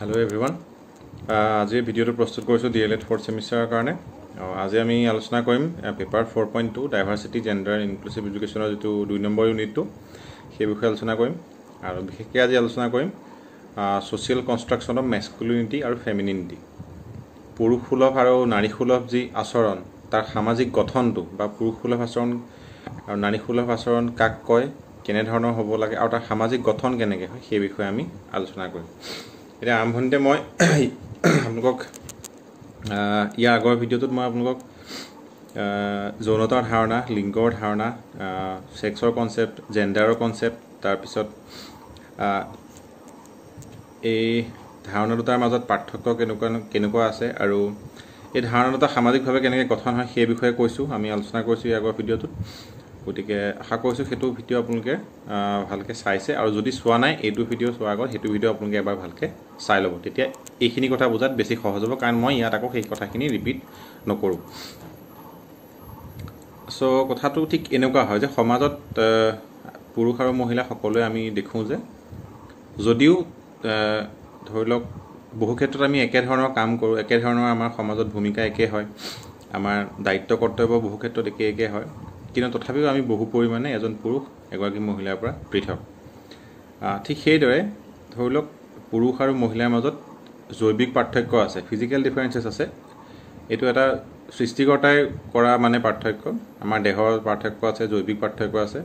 Hello everyone আজিৰ ভিডিঅ'টো প্ৰস্তুত কৰিছোঁ ডি এল এড ফ'ৰ্থ ছেমিষ্টাৰৰ কাৰণে। আহ, আজি আমি আলোচনা কৰিম paper for point two diversity gender inclusive এডুকেশ্যনৰ যিটো দুই নম্বৰ ইউনিটটো সেই বিষয়ে আলোচনা কৰিম। আৰু বিশেষকৈ আজি আলোচনা কৰিম ছ'চিয়েল কনষ্ট্ৰাকশ্যন অফ মেস্কুলিনিটি আৰু ফেমিনিনিটি পুৰুষসুলভ আৰু নাৰীসুলভ যি আচৰণ তাৰ সামাজিক গঠনটো বা পুৰুষসুলভ আচৰণ আৰু নাৰীসুলভ আচৰণ কাক কয় কেনেধৰণৰ হ'ব লাগে আৰু তাৰ সামাজিক গঠন কেনেকৈ হয় সেই বিষয়ে আমি আলোচনা কৰিম। এতিয়া আৰম্ভণিতে মই আপোনালোকক ইয়াৰ আগৰ ভিডিঅ'টোত মই আপোনালোকক যৌনতাৰ ধাৰণা লিংগৰ ধাৰণা ছেক্সৰ কনচেপ্ট জেণ্ডাৰৰ কনচেপ্ট তাৰপিছত এই ধাৰণা দুটাৰ মাজত পাৰ্থক্য কেনেকুৱা কেনেকুৱা আছে আৰু এই ধাৰণা দুটা সামাজিকভাৱে কেনেকৈ গঠন হয় সেই বিষয়ে কৈছোঁ আমি আলোচনা কৰিছোঁ এই আগৰ ভিডিঅ'টোত। গতিকে আশা কৰিছোঁ সেইটো ভিডিঅ' আপোনালোকে ভালকৈ চাইছে। আৰু যদি চোৱা নাই এইটো ভিডিঅ' চোৱাৰ আগত সেইটো ভিডিঅ' আপোনালোকে এবাৰ ভালকৈ চাই ল'ব। তেতিয়া এইখিনি কথা বুজাত বেছি সহজ হ'ব কাৰণ মই ইয়াত আকৌ সেই কথাখিনি ৰিপিট নকৰোঁ। চ' কথাটো ঠিক এনেকুৱা হয় যে সমাজত পুৰুষ আৰু মহিলা সকলোৱে আমি দেখোঁ যে যদিও ধৰি লওক বহু ক্ষেত্ৰত আমি একেধৰণৰ কাম কৰোঁ একেধৰণৰ আমাৰ সমাজত ভূমিকা একে হয় আমাৰ দায়িত্ব কৰ্তব্য বহু ক্ষেত্ৰত একে একে হয় কিন্তু তথাপিও আমি বহু পৰিমাণে এজন পুৰুষ এগৰাকী মহিলাৰ পৰা পৃথক। ঠিক সেইদৰে ধৰি লওক পুৰুষ আৰু মহিলাৰ মাজত জৈৱিক পাৰ্থক্য আছে ফিজিকেল ডিফাৰেঞ্চেছ আছে। এইটো এটা সৃষ্টিকৰ্তাই কৰা মানে পাৰ্থক্য। আমাৰ দেহৰ পাৰ্থক্য আছে জৈৱিক পাৰ্থক্য আছে।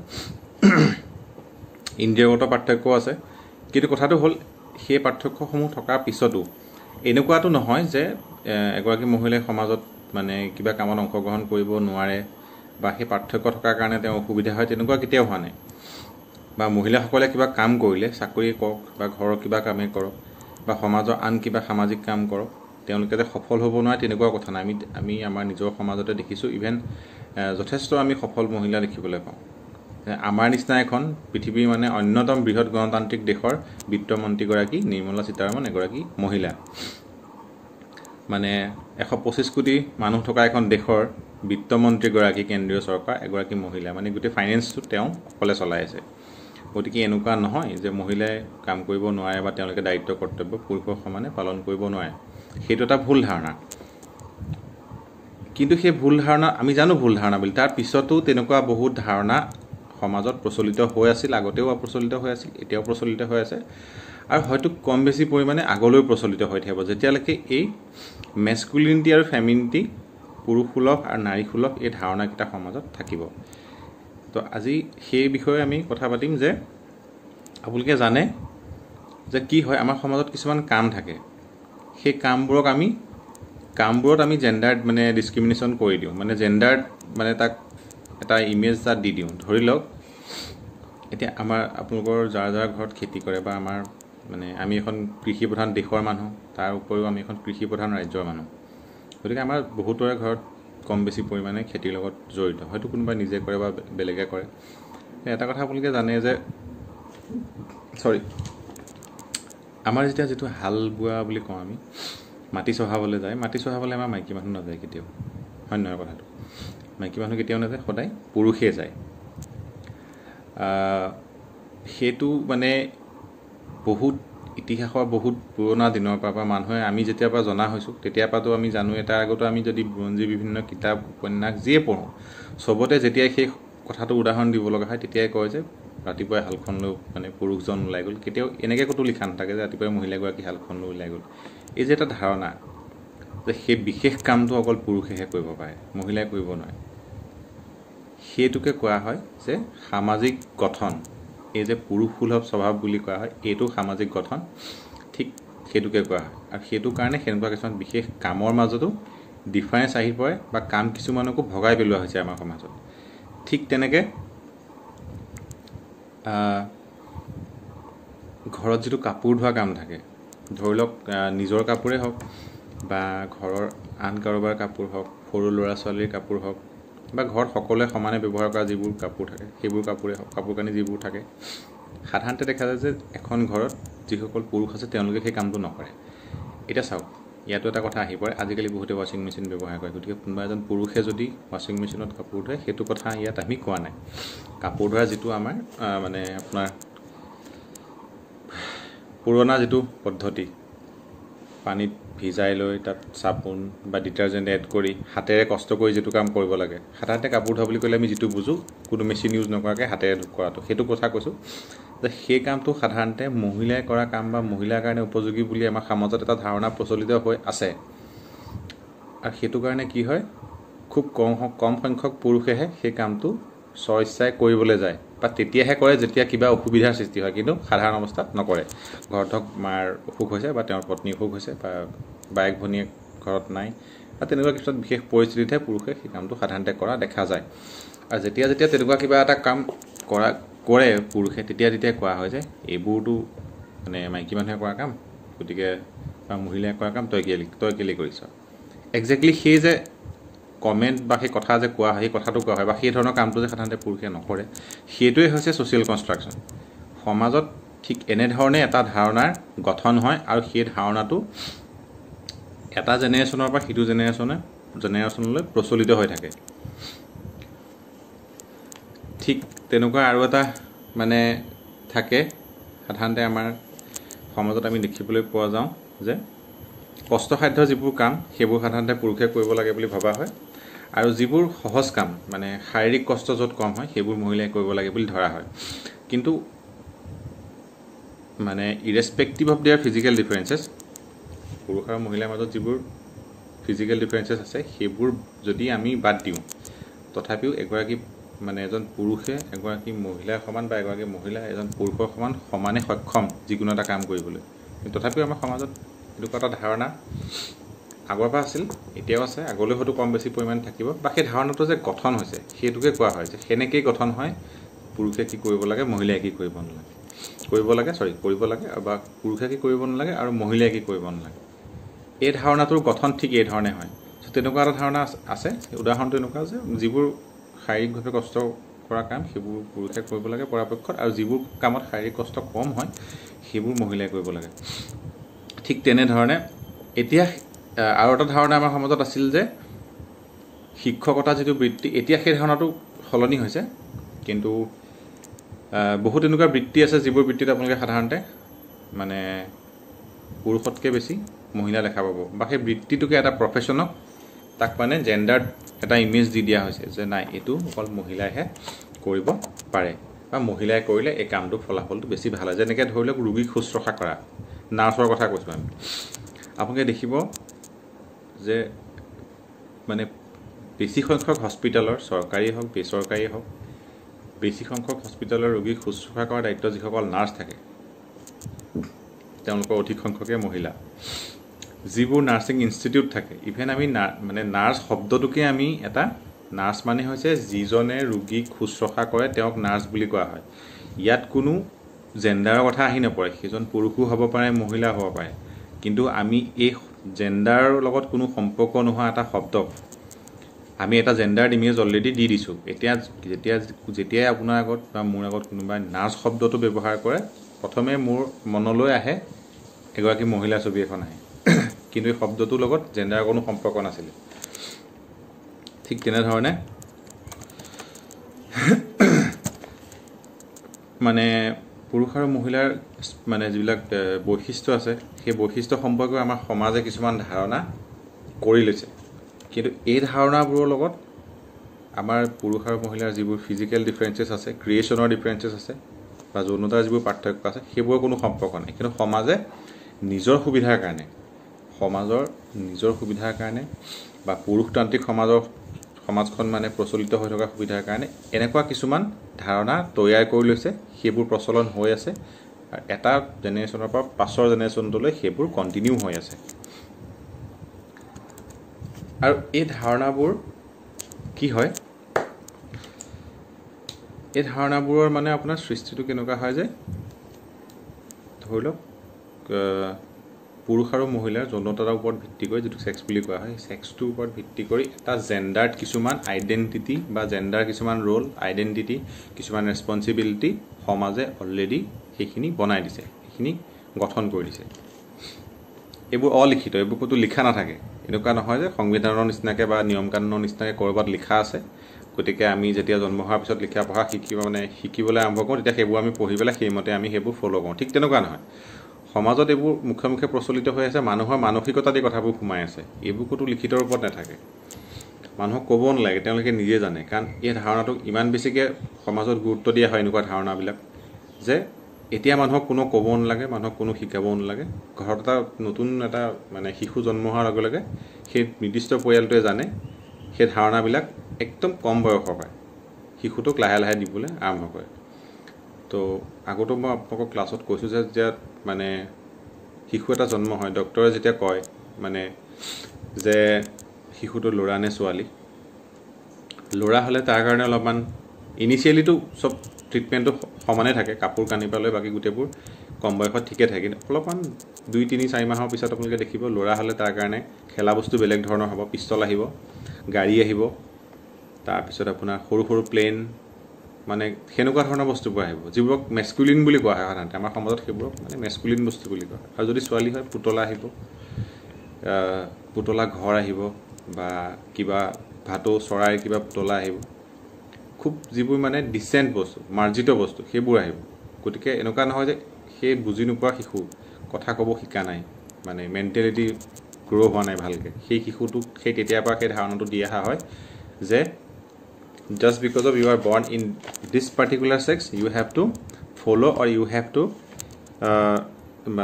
ইন্দ্ৰিয়গত পাৰ্থক্য আছে। কিন্তু কথাটো হ'ল সেই পাৰ্থক্যসমূহ থকাৰ পিছতো এনেকুৱাটো নহয় যে এগৰাকী মহিলাই সমাজত মানে কিবা কামত অংশগ্ৰহণ কৰিব নোৱাৰে। বা সেই পাৰ্থক্য থকাৰ কাৰণে তেওঁ অসুবিধা হয় তেনেকুৱা কেতিয়াও হোৱা নাই। বা মহিলাসকলে কিবা কাম কৰিলে চাকৰি কৰক বা ঘৰৰ কিবা কামেই কৰক বা সমাজৰ আন কিবা সামাজিক কাম কৰক তেওঁলোকে যে সফল হ'ব নোৱাৰে তেনেকুৱা কথা নাই। আমি আমি আমাৰ নিজৰ সমাজতে দেখিছোঁ ইভেন যথেষ্ট আমি সফল মহিলা দেখিবলৈ পাওঁ। আমাৰ নিচিনা এখন পৃথিৱীৰ মানে অন্যতম বৃহৎ গণতান্ত্ৰিক দেশৰ বিত্তমন্ত্ৰীগৰাকী নিৰ্মলা সীতাৰামন এগৰাকী মহিলা। মানে এশ পঁচিছ কোটি মানুহ থকা এখন দেশৰ বিত্তমন্ত্ৰীগৰাকী কেন্দ্ৰীয় চৰকাৰ এগৰাকী মহিলা মানে গোটেই ফাইনেন্সটো তেওঁ অকলে চলাই আছে। গতিকে এনেকুৱা নহয় যে মহিলাই কাম কৰিব নোৱাৰে বা তেওঁলোকে দায়িত্ব কৰ্তব্য পুৰুষৰ সমানে পালন কৰিব নোৱাৰে। সেইটো এটা ভুল ধাৰণা। কিন্তু সেই ভুল ধাৰণা আমি জানো ভুল ধাৰণা বুলি। তাৰ পিছতো তেনেকুৱা বহুত ধাৰণা সমাজত প্ৰচলিত হৈ আছিল আগতেও প্ৰচলিত হৈ আছিল এতিয়াও প্ৰচলিত হৈ আছে। আৰু হয়তো কম বেছি পৰিমাণে আগলৈও প্ৰচলিত হৈ থাকিব। যেতিয়ালৈকে এই মেস্কুলিনিটি আৰু ফেমিনিটি পুৰুষসুলভ আৰু নাৰীসুলভ এই ধাৰণাকেইটা সমাজত থাকিব। তো আজি সেই বিষয়ে আমি কথা পাতিম যে আপোনালোকে জানে যে কি হয় আমাৰ সমাজত কিছুমান কাম থাকে। সেই কামবোৰক আমি কামবোৰত আমি জেণ্ডাৰ মানে ডিছক্ৰিমিনেশ্যন কৰি দিওঁ। মানে জেণ্ডাৰ মানে তাক এটা ইমেজ তাত দি দিওঁ। ধৰি লওক এতিয়া আমাৰ আপোনালোকৰ যাৰ যাৰ ঘৰত খেতি কৰে বা আমাৰ মানে আমি এখন কৃষি প্ৰধান দেশৰ মানুহ তাৰ উপৰিও আমি এখন কৃষি প্ৰধান ৰাজ্যৰ মানুহ। গতিকে আমাৰ বহুতৰে ঘৰত কম বেছি পৰিমাণে খেতিৰ লগত জড়িত। হয়তো কোনোবাই নিজে কৰে বা বেলেগে কৰে। এটা কথা আপোনালোকে জানে যে চৰি আমাৰ যেতিয়া যিটো হাল বোৱা বুলি কওঁ আমি মাটি চহাবলৈ যায় মাটি চহাবলৈ আমাৰ মাইকী মানুহ নাযায় কেতিয়াও। হয় নহয় কথাটো? মাইকী মানুহ কেতিয়াও নাযায় সদায় পুৰুষে যায়। সেইটো মানে বহুত ইতিহাসৰ বহুত পুৰণা দিনৰ পৰা বা মানুহে আমি যেতিয়াৰ পৰা জনা হৈছোঁ তেতিয়াৰ পৰাতো আমি জানোৱে তাৰ আগতো আমি যদি বুৰঞ্জী বিভিন্ন কিতাপ উপন্যাস যিয়ে পঢ়োঁ চবতে যেতিয়াই সেই কথাটো উদাহৰণ দিব লগা হয় তেতিয়াই কয় যে ৰাতিপুৱাই হালখন লৈ মানে পুৰুষজন ওলাই গ'ল। কেতিয়াও এনেকৈ ক'তো লিখা নাথাকে যে ৰাতিপুৱাই মহিলাগৰাকী হালখন লৈ ওলাই গ'ল। এই যে এটা ধাৰণা যে সেই বিশেষ কামটো অকল পুৰুষেহে কৰিব পাৰে মহিলাই কৰিব নোৱাৰে। সেইটোকে কোৱা হয় যে সামাজিক গঠন এই যে পুৰুষসুলভ স্বভাৱ বুলি কোৱা হয় এইটো সামাজিক গঠন ঠিক সেইটোকে কোৱা হয়। আৰু সেইটো কাৰণে সেনেকুৱা কিছুমান বিশেষ কামৰ মাজতো ডিফাৰেঞ্চ আহি পৰে বা কাম কিছুমানকো ভগাই পেলোৱা হৈছে আমাৰ সমাজত। ঠিক তেনেকৈ ঘৰত যিটো কাপোৰ ধোৱা কাম থাকে ধৰি লওক নিজৰ কাপোৰেই হওক বা ঘৰৰ আন কাৰোবাৰ কাপোৰ হওক সৰু ল'ৰা ছোৱালীৰ কাপোৰ হওক বা ঘৰত সকলোৱে সমানে ব্যৱহাৰ কৰা যিবোৰ কাপোৰ থাকে সেইবোৰ কাপোৰেই হওক কাপোৰ কানি যিবোৰ থাকে সাধাৰণতে দেখা যায় যে এখন ঘৰত যিসকল পুৰুষ আছে তেওঁলোকে সেই কামটো নকৰে। এতিয়া চাওক ইয়াতো এটা কথা আহি পৰে আজিকালি বহুতে ৱাশ্বিং মেচিন ব্যৱহাৰ কৰে। গতিকে কোনোবা এজন পুৰুষে যদি ৱাশ্বিং মেচিনত কাপোৰ ধুৱে সেইটো কথা ইয়াত আমি কোৱা নাই। কাপোৰ ধোৱা যিটো আমাৰ মানে আপোনাৰ পুৰণা যিটো পদ্ধতি পানীত ভিজাই লৈ তাত চাবোন বা ডিটাৰজেণ্ট এড কৰি হাতেৰে কষ্ট কৰি যিটো কাম কৰিব লাগে সাধাৰণতে কাপোৰ ধোৱা বুলি ক'লে আমি যিটো বুজোঁ কোনো মেচিন ইউজ নকৰাকৈ হাতেৰে কৰাটো। সেইটো কথা কৈছোঁ। যে সেই কামটো সাধাৰণতে মহিলাই কৰা কাম বা মহিলাৰ কাৰণে উপযোগী বুলি আমাৰ সমাজত এটা ধাৰণা প্ৰচলিত হৈ আছে। আৰু সেইটো কাৰণে কি হয় খুব কম কম সংখ্যক পুৰুষেহে সেই কামটো স্বইচ্ছাই কৰিবলৈ যায়। বা তেতিয়াহে কৰে যেতিয়া কিবা অসুবিধাৰ সৃষ্টি হয় কিন্তু সাধাৰণ অৱস্থাত নকৰে। ঘৰত ধৰক মাৰ অসুখ হৈছে বা তেওঁৰ পত্নী অসুখ হৈছে বা বায়েক ভনীয়েক ঘৰত নাই বা তেনেকুৱা কিছুমান বিশেষ পৰিস্থিতিতহে পুৰুষে সেই কামটো সাধাৰণতে কৰা দেখা যায়। আৰু যেতিয়া যেতিয়া তেনেকুৱা কিবা এটা কাম কৰা কৰে পুৰুষে তেতিয়া তেতিয়া কোৱা হয় যে এইবোৰতো মানে মাইকী মানুহে কৰা কাম গতিকে বা মহিলাই কৰা কাম তই কেলি তই কেলি কৰিছ? একজেক্টলি সেই যে কমেণ্ট বা সেই কথা যে কোৱা হয় সেই কথাটো কোৱা হয় বা সেই ধৰণৰ কামটো যে সাধাৰণতে পুৰুষে নকৰে সেইটোৱে হৈছে ছ'চিয়েল কনষ্ট্ৰাকশ্যন সমাজত ঠিক এনেধৰণে এটা ধাৰণাৰ গঠন হয় আৰু সেই ধাৰণাটো এটা জেনেৰেশ্যনৰ পৰা সিটো জেনেৰেশ্যনে জেনেৰেশ্যনলৈ প্ৰচলিত হৈ থাকে। ঠিক তেনেকুৱা আৰু এটা মানে থাকে সাধাৰণতে আমাৰ সমাজত আমি দেখিবলৈ পোৱা যাওঁ যে কষ্টসাধ্য যিবোৰ কাম সেইবোৰ সাধাৰণতে পুৰুষে কৰিব লাগে বুলি ভবা হয়। আৰু যিবোৰ সহজ কাম মানে শাৰীৰিক কষ্ট য'ত কম হয় সেইবোৰ মহিলাই কৰিব লাগে বুলি ধৰা হয়। কিন্তু মানে irrespective of their physical differences পুৰুষ আৰু মহিলাৰ মাজত যিবোৰ ফিজিকেল ডিফাৰেঞ্চেছ আছে সেইবোৰ যদি আমি বাদ দিওঁ তথাপিও এগৰাকী মানে এজন পুৰুষে এগৰাকী মহিলাৰ সমান বা এগৰাকী মহিলা এজন পুৰুষৰ সমান সমানে সক্ষম যিকোনো এটা কাম কৰিবলৈ। তথাপিও আমাৰ সমাজত এনেকুৱা এটা ধাৰণা। আগৰ পৰা আছিল এতিয়াও আছে আগলৈ হয়তো কম বেছি পৰিমাণে থাকিব। বা সেই ধাৰণাটো যে গঠন হৈছে সেইটোকে কোৱা হয় যে সেনেকেই গঠন হয় পুৰুষে কি কৰিব লাগে মহিলাই কি কৰিব নালাগে। কৰিব লাগে চৰি কৰিব লাগে বা পুৰুষে কি কৰিব নালাগে আৰু মহিলাই কি কৰিব নালাগে। এই ধাৰণাটোৰ গঠন ঠিক এই ধৰণে হয়। তেনেকুৱা এটা ধাৰণা আছে উদাহৰণটো এনেকুৱা যে যিবোৰ শাৰীৰিকভাৱে কষ্ট কৰা কাম সেইবোৰ পুৰুষে কৰিব লাগে পৰাপক্ষত আৰু যিবোৰ কামত শাৰীৰিক কষ্ট কম হয় সেইবোৰ মহিলাই কৰিব লাগে। ঠিক তেনেধৰণে এতিয়া আৰু এটা ধাৰণা আমাৰ সমাজত আছিল যে শিক্ষকতা যিটো বৃত্তি এতিয়া সেই ধাৰণাটো সলনি হৈছে। কিন্তু বহুত এনেকুৱা বৃত্তি আছে যিবোৰ বৃত্তিত আপোনালোকে সাধাৰণতে মানে পুৰুষতকৈ বেছি মহিলা দেখা পাব। বা সেই বৃত্তিটোকে এটা প্ৰফেশ্যনক তাক মানে জেণ্ডাৰ এটা ইমেজ দি দিয়া হৈছে যে নাই এইটো অকল মহিলাইহে কৰিব পাৰে। বা মহিলাই কৰিলে এই কামটোৰ ফলাফলটো বেছি ভাল হয়। যেনেকৈ ধৰি লওক ৰোগীক শুশ্ৰূষা কৰা। নাৰ্ছৰ কথা কৈছোঁ আমি। আপোনালোকে দেখিব যে মানে বেছি সংখ্যক হস্পিটেলৰ চৰকাৰী হওক বেচৰকাৰী হওক বেছি সংখ্যক হস্পিটেলৰ ৰোগীক শুশ্ৰূষা কৰাৰ দায়িত্ব যিসকল নাৰ্ছ থাকে তেওঁলোকৰ অধিক সংখ্যকে মহিলা। যিবোৰ নাৰ্ছিং ইনষ্টিটিউট থাকে ইভেন আমি মানে নাৰ্ছ শব্দটোকে আমি এটা নাৰ্ছ মানে হৈছে যিজনে ৰোগীক শুশ্ৰূষা কৰে তেওঁক নাৰ্ছ বুলি কোৱা হয়। ইয়াত কোনো জেণ্ডাৰৰ কথা আহি নপৰে সেইজন পুৰুষো হ'ব পাৰে মহিলা হ'ব পাৰে। কিন্তু আমি এই জেণ্ডাৰৰ লগত কোনো সম্পৰ্ক নোহোৱা এটা শব্দক আমি এটা জেণ্ডাৰ ইমেজ অলৰেডি দি দিছোঁ। এতিয়া যেতিয়া যেতিয়াই আপোনাৰ আগত বা মোৰ আগত কোনোবাই নাৰ্ছ শব্দটো ব্যৱহাৰ কৰে প্ৰথমে মোৰ মনলৈ আহে এগৰাকী মহিলা ছবি এখন আহে। কিন্তু এই শব্দটোৰ লগত জেণ্ডাৰৰ কোনো সম্পৰ্ক নাছিলে। ঠিক তেনেধৰণে। মানে পুৰুষ আৰু মহিলাৰ মানে যিবিলাক বৈশিষ্ট্য আছে সেই বৈশিষ্ট্য সম্পৰ্কেও আমাৰ সমাজে কিছুমান ধাৰণা কৰি লৈছে। কিন্তু এই ধাৰণাবোৰৰ লগত আমাৰ পুৰুষ আৰু মহিলাৰ যিবোৰ ফিজিকেল ডিফাৰেঞ্চেছ আছে ক্ৰিয়েশ্যনৰ ডিফাৰেঞ্চেছ আছে বা যৌনতাৰ যিবোৰ পাৰ্থক্য আছে সেইবোৰৰ কোনো সম্পৰ্ক নাই। কিন্তু সমাজে নিজৰ সুবিধাৰ কাৰণে সমাজৰ নিজৰ সুবিধাৰ কাৰণে বা পুৰুষতান্ত্ৰিক সমাজৰ সমাজখন মানে প্ৰচলিত হৈ থকা সুবিধাৰ কাৰণে এনেকুৱা কিছুমান ধাৰণা তৈয়াৰ কৰি লৈছে সেইবোৰ প্ৰচলন হৈ আছে। এটা জেনেৰেশ্যনৰ পৰা পাছৰ জেনেৰেশ্যনটোলৈ সেইবোৰ কণ্টিনিউ হৈ আছে। আৰু এই ধাৰণাবোৰ কি হয়? এই ধাৰণাবোৰৰ মানে আপোনাৰ সৃষ্টিটো কেনেকুৱা হয় যে ধৰি লওক পুৰুষ আৰু মহিলাৰ যৌনতাৰ ওপৰত ভিত্তি কৰি যিটো ছেক্স বুলি কোৱা হয় ছেক্সটোৰ ওপৰত ভিত্তি কৰি এটা জেণ্ডাৰ্ড কিছুমান আইডেণ্টিটি বা জেণ্ডাৰ কিছুমান ৰোল আইডেণ্টিটি কিছুমান ৰেচপনচিবিলিটি সমাজে অলৰেডি সেইখিনি বনাই দিছে সেইখিনি গঠন কৰি দিছে। এইবোৰ অলিখিত এইবোৰ ক'তো লিখা নাথাকে। এনেকুৱা নহয় যে সংবিধানৰ নিচিনাকৈ বা নিয়ম কানুনৰ নিচিনাকৈ ক'ৰবাত লিখা আছে। গতিকে আমি যেতিয়া জন্ম হোৱাৰ পিছত লিখা পঢ়া শিকিব মানে শিকিবলৈ আৰম্ভ কৰোঁ তেতিয়া সেইবোৰ আমি পঢ়ি পেলাই সেইমতে আমি সেইবোৰ ফ'ল' কৰোঁ। ঠিক তেনেকুৱা নহয়। সমাজত এইবোৰ মুখে মুখে প্ৰচলিত হৈ আছে মানুহৰ মানসিকতাত এই কথাবোৰ সোমাই আছে। এইবোৰ ক'তো লিখিত ৰূপত নাথাকে। মানুহক ক'ব নালাগে তেওঁলোকে নিজে জানে। কাৰণ এই ধাৰণাটোক ইমান বেছিকৈ সমাজত গুৰুত্ব দিয়া হয় এনেকুৱা ধাৰণাবিলাক যে এতিয়া মানুহক কোনো ক'ব নালাগে মানুহক কোনো শিকাবও নালাগে। ঘৰত এটা নতুন এটা মানে শিশু জন্ম হোৱাৰ লগে লগে সেই নিৰ্দিষ্ট পৰিয়ালটোৱে জানে সেই ধাৰণাবিলাক একদম কম বয়সৰ পৰাই। শিশুটোক লাহে লাহে দিবলৈ আৰম্ভ কৰে। তো আগতো মই আপোনালোকক ক্লাছত কৈছোঁ যে যেতিয়া মানে শিশু এটা জন্ম হয়। ডক্টৰে যেতিয়া কয় মানে যে শিশুটো ল'ৰা নে ছোৱালী ল'ৰা হ'লে তাৰ কাৰণে অলপমান ইনিচিয়েলিটো চব ট্ৰিটমেণ্টটো সমানে থাকে কাপোৰ কানি পালৈ বাকী গোটেইবোৰ কম বয়সত ঠিকে থাকে। কিন্তু অলপমান দুই তিনি চাৰি মাহৰ পিছত আপোনালোকে দেখিব ল'ৰা হ'লে তাৰ কাৰণে খেলা বস্তু বেলেগ ধৰণৰ হ'ব পিষ্টল আহিব গাড়ী আহিব তাৰপিছত আপোনাৰ সৰু সৰু প্লেন মানে সেনেকুৱা ধৰণৰ বস্তুবোৰ আহিব যিবোৰক মেস্কুলিন বুলি কোৱা হয় সাধাৰণতে। আমাৰ সমাজত সেইবোৰক মানে মেস্কুলিন বস্তু বুলি কোৱা হয়। আৰু যদি ছোৱালী হয় পুতলা আহিব পুতলা ঘৰ আহিব বা কিবা ভাটৌ চৰাই কিবা পুতলা আহিব। খুব যিবোৰ মানে ডিচেণ্ট বস্তু মাৰ্জিত বস্তু সেইবোৰ আহিব। গতিকে এনেকুৱা নহয় যে সেই বুজি নোপোৱা শিশু কথা ক'ব শিকা নাই মানে মেণ্টেলিটি গ্ৰ' হোৱা নাই ভালকৈ। সেই শিশুটোক সেই তেতিয়াৰ পৰা সেই ধাৰণাটো দি অহা হয় যে just because of you are born in this particular sex you have to follow or you have to uh,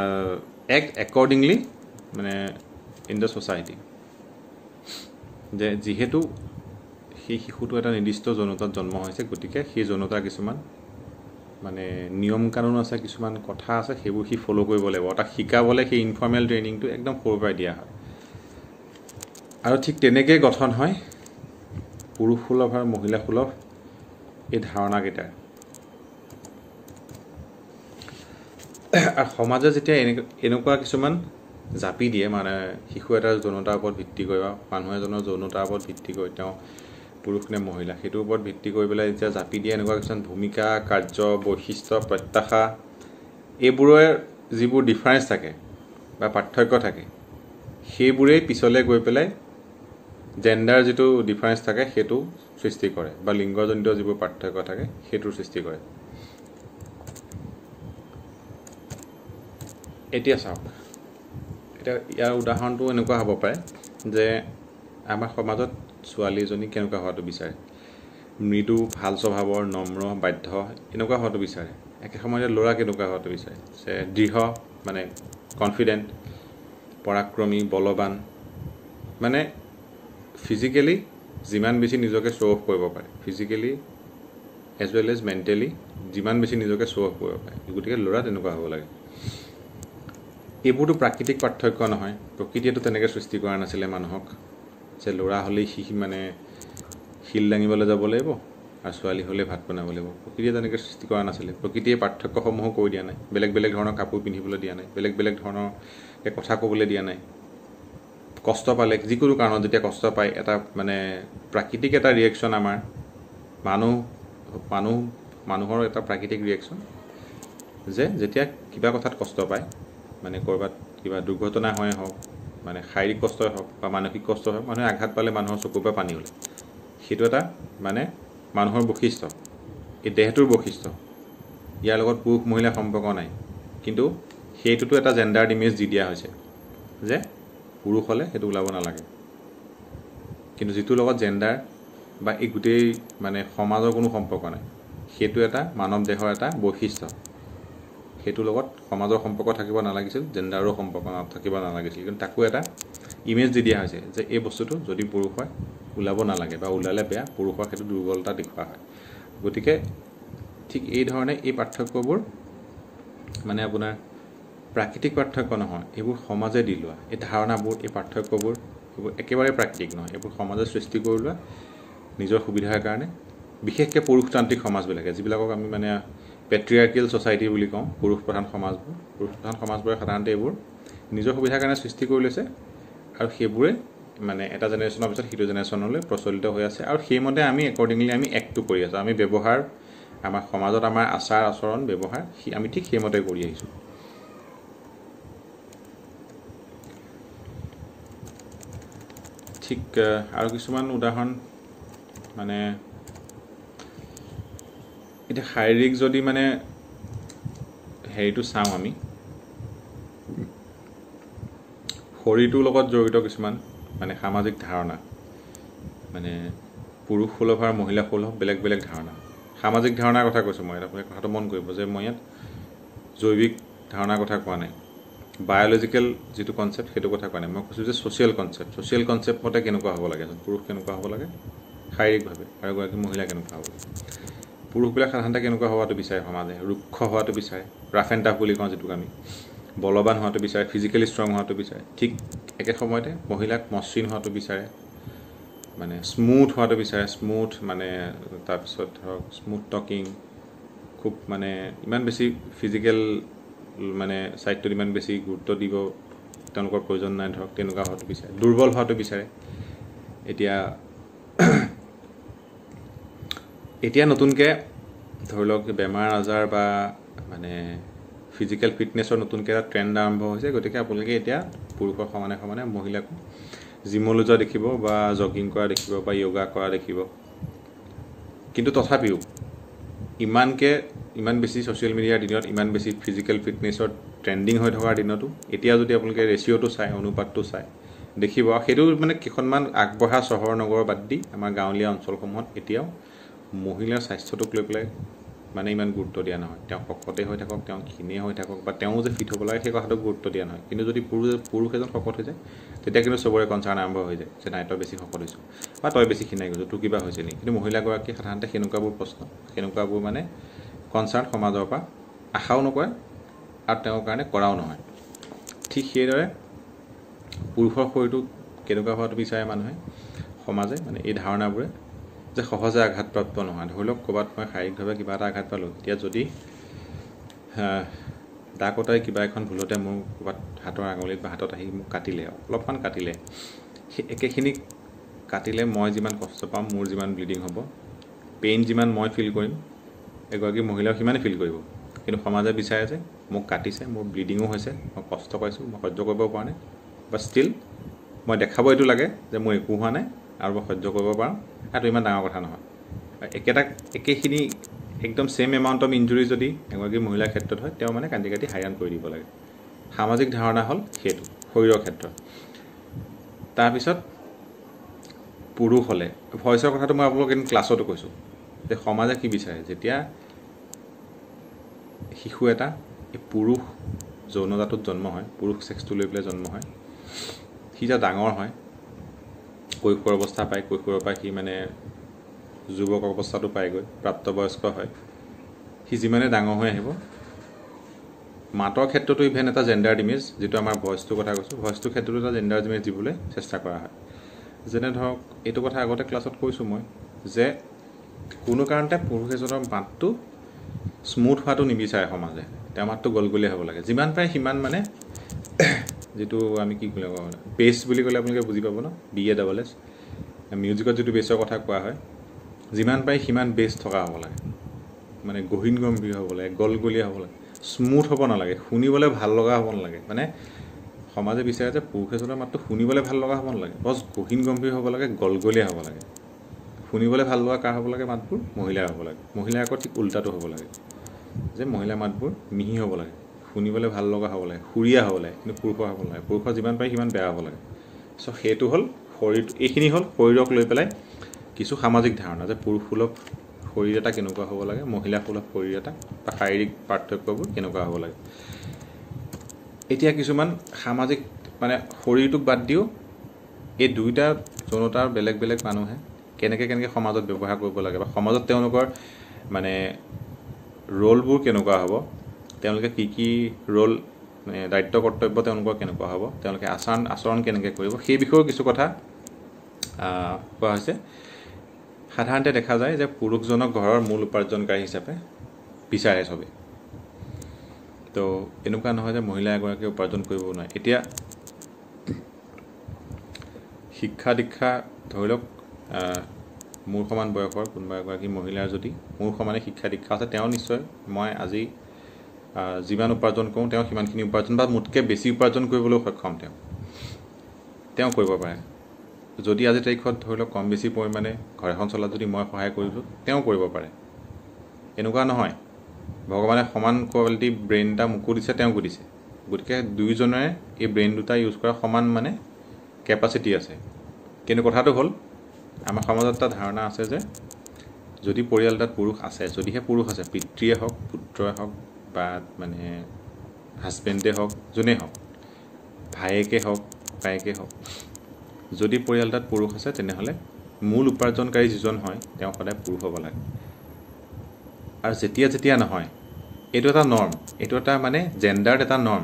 uh, act accordingly in the society যে যিহেতু সেই শিশুটো এটা নিৰ্দিষ্ট যৌনতাত জন্ম হৈছে গতিকে সেই যৌনতাৰ কিছুমান মানে নিয়ম কানুন আছে কিছুমান কথা আছে সেইবোৰ সি ফ'ল' কৰিব লাগিব। তাক শিকাবলৈ সেই ইনফৰ্মেল ট্ৰেইনিংটো একদম সৰুৰ পৰাই দিয়া হয়। আৰু ঠিক তেনেকেই গঠন হয়। পুৰুষ সুলভ আৰু মহিলা সুলভ এই ধাৰণাকেইটাৰ সমাজে যেতিয়া এনে এনেকুৱা কিছুমান জাপি দিয়ে মানে শিশু এটাৰ যৌনতাৰ ওপৰত ভিত্তি কৰি বা মানুহ এজনৰ যৌনতাৰ ওপৰত ভিত্তি কৰি তেওঁ পুৰুষ নে মহিলা সেইটোৰ ওপৰত ভিত্তি কৰি পেলাই যেতিয়া জাপি দিয়ে এনেকুৱা কিছুমান ভূমিকা কাৰ্য বৈশিষ্ট্য প্ৰত্যাশা এইবোৰৰ যিবোৰ ডিফাৰেঞ্চ থাকে বা পাৰ্থক্য থাকে সেইবোৰেই পিছলৈ গৈ পেলাই জেণ্ডাৰ যিটো ডিফাৰেঞ্চ থাকে সেইটো সৃষ্টি কৰে। বা লিংগজনিত যিবোৰ পাৰ্থক্য থাকে সেইটোৰ সৃষ্টি কৰে। এতিয়া চাওক এতিয়া ইয়াৰ উদাহৰণটো এনেকুৱা হ'ব পাৰে যে আমাৰ সমাজত ছোৱালীজনী কেনেকুৱা হোৱাটো বিচাৰে? মৃদু ভাল স্বভাৱৰ নম্ৰ বাধ্য এনেকুৱা হোৱাটো বিচাৰে। একে সময়তে ল'ৰা কেনেকুৱা হোৱাটো বিচাৰে? যে দৃঢ় মানে কনফিডেণ্ট পৰাক্ৰমী বলৱান। মানে ফিজিকেলি যিমান বেছি নিজকে শ্ব' অফ কৰিব পাৰে। Physically as well as mentally যিমান বেছি নিজকে শ্ব' অফ কৰিব পাৰে। গতিকে ল'ৰা তেনেকুৱা হ'ব লাগে। এইবোৰতো প্ৰাকৃতিক পাৰ্থক্য নহয়। প্ৰকৃতিয়েতো তেনেকৈ সৃষ্টি কৰা নাছিলে মানুহক যে ল'ৰা হ'লেই সি মানে শিল দাঙিবলৈ যাব লাগিব আৰু ছোৱালী হ'লেই ভাত বনাব লাগিব। প্ৰকৃতিয়ে তেনেকৈ সৃষ্টি কৰা নাছিলে। প্ৰকৃতিয়ে পাৰ্থক্যসমূহো কৈ দিয়া নাই। বেলেগ বেলেগ ধৰণৰ কাপোৰ পিন্ধিবলৈ দিয়া নাই। বেলেগ বেলেগ ধৰণৰ কথা ক'বলৈ দিয়া নাই। কষ্ট পালে যিকোনো কাৰণত যেতিয়া কষ্ট পায় এটা মানে প্ৰাকৃতিক এটা ৰিয়েকশ্যন আমাৰ। মানুহ মানুহ মানুহৰ এটা প্ৰাকৃতিক ৰিয়েকশ্যন যে যেতিয়া কিবা কথাত কষ্ট পায় মানে ক'ৰবাত কিবা দুৰ্ঘটনা হয় হওক মানে শাৰীৰিক কষ্টই হওক বা মানসিক কষ্ট হওক মানুহে আঘাত পালে মানুহৰ চকুৰ পৰা পানী ওলায় সেইটো এটা মানে মানুহৰ বৈশিষ্ট্য। এই দেহটোৰ বৈশিষ্ট্য। ইয়াৰ লগত পুৰুষ মহিলা সম্পৰ্ক নাই। কিন্তু সেইটোতো এটা জেণ্ডাৰ ইমেজ দি দিয়া হৈছে যে পুৰুষ হ'লে সেইটো ওলাব নালাগে। কিন্তু যিটোৰ লগত জেণ্ডাৰ বা এই গোটেই মানে সমাজৰ কোনো সম্পৰ্ক নাই সেইটো এটা মানৱ দেহৰ এটা বৈশিষ্ট্য। সেইটোৰ লগত সমাজৰ সম্পৰ্ক থাকিব নালাগিছিল জেণ্ডাৰৰ সম্পৰ্ক থাকিব নালাগিছিল। কিন্তু তাকো এটা ইমেজ দি দিয়া হৈছে যে এই বস্তুটো যদি পুৰুষ হয় ওলাব নালাগে বা ওলালে বেয়া পুৰুষৰ সেইটো দুৰ্বলতা দেখুওৱা হয়। গতিকে ঠিক এই ধৰণে এই পাৰ্থক্যবোৰ মানে আপোনাৰ প্ৰাকৃতিক পাৰ্থক্য নহয় এইবোৰ সমাজে দি লোৱা। এই ধাৰণাবোৰ এই পাৰ্থক্যবোৰ এইবোৰ একেবাৰে প্ৰাকৃতিক নহয় এইবোৰ সমাজে সৃষ্টি কৰি লোৱা নিজৰ সুবিধাৰ কাৰণে। বিশেষকৈ পুৰুষতান্ত্ৰিক সমাজবিলাকে যিবিলাকক আমি মানে পেট্ৰিয়াৰ্কিয়েল ছ'চাইটি বুলি কওঁ পুৰুষ প্ৰধান সমাজবোৰ পুৰুষ প্ৰধান সমাজবোৰে সাধাৰণতে এইবোৰ নিজৰ সুবিধাৰ কাৰণে সৃষ্টি কৰি লৈছে আৰু সেইবোৰে মানে এটা জেনেৰেশ্যনৰ পিছত সিটো জেনেৰেশ্যনলৈ প্ৰচলিত হৈ আছে আৰু সেইমতে আমি একৰ্ডিংলি আমি এক্টটো কৰি আছোঁ। আমি ব্যৱহাৰ আমাৰ সমাজত আমাৰ আচাৰ আচৰণ ব্যৱহাৰ আমি ঠিক সেইমতে কৰি আহিছোঁ। ঠিক আৰু কিছুমান উদাহৰণ মানে এতিয়া শাৰীৰিক যদি মানে হেৰিটো চাওঁ আমি শৰীৰটোৰ লগত জড়িত কিছুমান মানে সামাজিক ধাৰণা মানে পুৰুষ সুলভ আৰু মহিলা সুলভ বেলেগ বেলেগ ধাৰণা। সামাজিক ধাৰণাৰ কথা কৈছোঁ মই আপোনালোকে কথাটো মন কৰিব যে মই ইয়াত জৈৱিক ধাৰণাৰ কথা কোৱা নাই। বায়'লজিকেল যিটো কনচেপ্ট সেইটো কথা কোৱা নাই। মই কৈছোঁ যে ছ'চিয়েল কনচেপ্ট ছ'চিয়েল কনচেপ্ট মতে কেনেকুৱা হ'ব লাগে? এজন পুৰুষ কেনেকুৱা হ'ব লাগে? শাৰীৰিকভাৱে। আৰু এগৰাকী মহিলা কেনেকুৱা হ'ব লাগে? পুৰুষবিলাক সাধাৰণতে কেনেকুৱা হোৱাটো বিচাৰে সমাজে? ৰুক্ষ হোৱাটো বিচাৰে। ৰাফ এণ্ড টাফ বুলি কওঁ যিটোক আমি। বলৱান হোৱাটো বিচাৰে ফিজিকেলি ষ্ট্ৰং হোৱাটো বিচাৰে। ঠিক একে সময়তে মহিলাক মসৃণ হোৱাটো বিচাৰে। মানে স্মুথ হোৱাটো বিচাৰে। স্মুথ মানে তাৰপিছত ধৰক স্মুথ টকিং খুব মানে ইমান বেছি ফিজিকেল মানে ছাইডটোত ইমান বেছি গুৰুত্ব দিব তেওঁলোকৰ প্ৰয়োজন নাই ধৰক তেনেকুৱা হোৱাটো বিচাৰে দুৰ্বল হোৱাটো বিচাৰে। এতিয়া এতিয়া নতুনকৈ ধৰি লওক বেমাৰ আজাৰ বা মানে ফিজিকেল ফিটনেছৰ নতুনকৈ এটা ট্ৰেণ্ড আৰম্ভ হৈছে গতিকে আপোনালোকে এতিয়া পুৰুষৰ সমানে সমানে মহিলাকো জিমলৈ যোৱা দেখিব বা জগিং কৰা দেখিব বা য়োগা কৰা দেখিব। কিন্তু তথাপিও ইমানকৈ ইমান বেছি ছ'চিয়েল মিডিয়াৰ দিনত ইমান বেছি ফিজিকেল ফিটনেছৰ ট্ৰেণ্ডিং হৈ থকাৰ দিনতো এতিয়া যদি আপোনালোকে ৰেচিঅ'টো চায় অনুপাতটো চায় দেখিব। সেইটো মানে কেইখনমান আগবঢ়া চহৰ নগৰ বাদ দি আমাৰ গাঁৱলীয়া অঞ্চলসমূহত এতিয়াও মহিলাৰ স্বাস্থ্যটোক লৈ পেলাই মানে ইমান গুৰুত্ব দিয়া নহয়। তেওঁ শকতেই হৈ থাকক তেওঁ ক্ষীণেই হৈ থাকক বা তেওঁ যে ফিট হ'ব লাগে সেই কথাটোক গুৰুত্ব দিয়া নহয়। কিন্তু যদি পুৰুষ পুৰুষ এজন শকত হৈ যায় তেতিয়া কিন্তু চবৰে কনচাৰ্ণ আৰম্ভ হৈ যায় যে নাই তই বেছি শকত হৈছোঁ। বা তই বেছি ক্ষীণাই গৈছোঁ তোৰ কিবা হৈছে নেকি? কিন্তু মহিলাগৰাকী সাধাৰণতে সেনেকুৱাবোৰ প্ৰশ্ন সেনেকুৱাবোৰ মানে কনচাৰ্ণ সমাজৰ পৰা আশাও নকৰে আৰু তেওঁৰ কাৰণে কৰাও নহয়। ঠিক সেইদৰে পুৰুষৰ শৰীৰটো কেনেকুৱা হোৱাটো বিচাৰে মানুহে? সমাজে মানে এই ধাৰণাবোৰে যে সহজে আঘাতপ্ৰাপ্ত নহয়। ধৰি লওক ক'ৰবাত মই শাৰীৰিকভাৱে কিবা এটা আঘাত পালোঁ এতিয়া যদি দা কটাই কিবা এখন ভুলতে মোৰ ক'ৰবাত হাতৰ আঙুলিত বা হাতত আহি মোক কাটিলে অলপমান কাটিলে সেই একেখিনি কাটিলে মই যিমান কষ্ট পাম মোৰ যিমান ব্লিডিং হ'ব পেইন যিমান মই ফিল কৰিম এগৰাকী মহিলাও সিমানেই ফিল কৰিব। কিন্তু সমাজে বিচাৰে যে মোক কাটিছে মোৰ ব্লিডিঙো হৈছে মই কষ্ট পাইছোঁ মই সহ্য কৰিব পৰা নাই বা ষ্টিল মই দেখাব এইটো লাগে যে মোৰ একো হোৱা নাই আৰু মই সহ্য কৰিব পাৰোঁ। সেইটো ইমান ডাঙৰ কথা নহয়। একেটা একেখিনি একদম ছেইম এমাউণ্ট অফ ইঞ্জুৰি যদি এগৰাকী মহিলাৰ ক্ষেত্ৰত হয় তেওঁ মানে কান্দি কাটি হাইৰাণ কৰি দিব লাগে। সামাজিক ধাৰণা হ'ল সেইটো শৰীৰৰ ক্ষেত্ৰত। তাৰপিছত পুৰুষ হ'লে ভইচৰ কথাটো মই আপোনালোক এদিন ক্লাছতো কৈছোঁ যে সমাজে কি বিচাৰে? যেতিয়া শিশু এটা এই পুৰুষ যৌনজাটোত জন্ম হয় পুৰুষ ছেক্সটো লৈ পেলাই জন্ম হয় সি যেতিয়া ডাঙৰ হয় কৈশোৰ অৱস্থা পায় কৈশোৰৰ পৰা সি মানে যুৱক অৱস্থাটো পায়গৈ প্ৰাপ্তবয়স্ক হয়। সি যিমানে ডাঙৰ হৈ আহিব মাতৰ ক্ষেত্ৰতো ইভেন এটা জেণ্ডাৰ ইমেজ যিটো আমাৰ ভইচটোৰ কথা কৈছোঁ ভইচটোৰ ক্ষেত্ৰতো এটা জেণ্ডাৰ ইমেজ দিবলৈ চেষ্টা কৰা হয়। যেনে ধৰক এইটো কথা আগতে ক্লাছত কৈছোঁ মই যে কোনো কাৰণতে পুৰুষ এজনৰ মাতটো স্মুথ হোৱাটো নিবিচাৰে সমাজে তেওঁৰ মাতটো গলগলীয়া হ'ব লাগে। যিমান পাৰে সিমান মানে যিটো আমি কি কওঁ বেছ বুলি ক'লে আপোনালোকে বুজি পাব ন? বি এ ডাবল এছ মিউজিকত যিটো বেছৰ কথা কোৱা হয় যিমান পাৰে সিমান বেছ থকা হ'ব লাগে। মানে গহীন গম্ভীৰ হ'ব লাগে গলগলীয়া হ'ব লাগে। স্মুথ হ'ব নালাগে শুনিবলৈ ভাল লগা হ'ব নালাগে। মানে সমাজে বিচাৰে যে পুৰুষ এজনৰ মাতটো শুনিবলৈ ভাল লগা হ'ব নালাগে। বছ গহীন গম্ভীৰ হ'ব লাগে গলগলীয়া হ'ব লাগে। শুনিবলৈ ভাল লগা কাৰ হ'ব লাগে? মাতবোৰ মহিলাৰ হ'ব লাগে। মহিলাৰ আকৌ ঠিক উল্টাটো হ'ব লাগে। যে মহিলাৰ মাতবোৰ মিহি হ'ব লাগে। শুনিবলৈ ভাল লগা হ'ব লাগে সুৰীয়া হ'ব লাগে কিন্তু পুৰুষৰ হ'ব নালাগে। পুৰুষৰ যিমান পাৰে সিমান বেয়া হ'ব লাগে। চ' সেইটো হ'ল শৰীৰটো এইখিনি হ'ল শৰীৰক লৈ পেলাই কিছু সামাজিক ধাৰণা যে পুৰুষ সুলভ শৰীৰ এটা কেনেকুৱা হ'ব লাগে মহিলা সুলভ শৰীৰ এটা বা শাৰীৰিক পাৰ্থক্যবোৰ কেনেকুৱা হ'ব লাগে। এতিয়া কিছুমান সামাজিক মানে শৰীৰটোক বাদ দিও এই দুয়োটা যৌনতাৰ বেলেগ বেলেগ মানুহে কেনেকৈ কেনেকৈ সমাজত ব্যৱহাৰ কৰিব লাগে বা সমাজত তেওঁলোকৰ মানে ৰ'লবোৰ কেনেকুৱা হ'ব তেওঁলোকে কি কি ৰ'ল দায়িত্ব কৰ্তব্য তেওঁলোকৰ কেনেকুৱা হ'ব তেওঁলোকে আচৰণ আচৰণ কেনেকৈ কৰিব সেই বিষয়েও কিছু কথা কোৱা হৈছে। সাধাৰণতে দেখা যায় যে পুৰুষজনক ঘৰৰ মূল উপাৰ্জনকাৰী হিচাপে বিচাৰে চবেই তো এনেকুৱা নহয় যে মহিলা এগৰাকীয়ে উপাৰ্জন কৰিব নোৱাৰে। এতিয়া শিক্ষা দীক্ষা ধৰি লওক মোৰ সমান বয়সৰ কোনোবা এগৰাকী মহিলাৰ যদি মোৰ সমানে শিক্ষা দীক্ষা আছে তেওঁ নিশ্চয় মই আজি যিমান উপাৰ্জন কৰোঁ তেওঁ সিমানখিনি উপাৰ্জন বা মোতকৈ বেছি উপাৰ্জন কৰিবলৈও সক্ষম তেওঁ। তেওঁ কৰিব পাৰে। যদি আজিৰ তাৰিখত ধৰি লওক কম বেছি পৰিমাণে ঘৰ এখন চলাত যদি মই সহায় কৰিছোঁ তেওঁ কৰিব পাৰে। এনেকুৱা নহয়। ভগৱানে সমান কোৱালিটি ব্ৰেইন এটা মোকো দিছে তেওঁকো দিছে। গতিকে দুয়োজনৰে এই ব্ৰেইন দুটা ইউজ কৰা সমান মানে কেপাচিটি আছে। কিন্তু কথাটো হ'ল আমাৰ সমাজত এটা ধাৰণা আছে যে যদি পৰিয়াল এটাত পুৰুষ আছে যদিহে পুৰুষ আছে পিতৃয়ে হওক পুত্ৰই হওক বা মানে হাজবেণ্ডে হওক যোনেই হওক ভায়েকে হওক বায়েকে হওক যদি পৰিয়াল এটাত পুৰুষ আছে তেনেহ'লে মূল উপাৰ্জনকাৰী যিজন হয় তেওঁ সদায় পুৰুষ হ'ব লাগে। আৰু যেতিয়া যেতিয়া নহয় এইটো এটা নৰ্ম এইটো এটা মানে জেণ্ডাৰ্ড এটা নৰ্ম